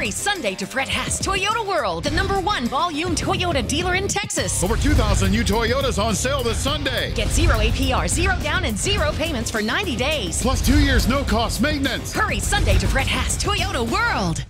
Hurry Sunday to Fred Haas Toyota World, the number one volume Toyota dealer in Texas. Over 2,000 new Toyotas on sale this Sunday. Get zero APR, zero down, and zero payments for 90 days. Plus two years no cost maintenance. Hurry Sunday to Fred Haas Toyota World.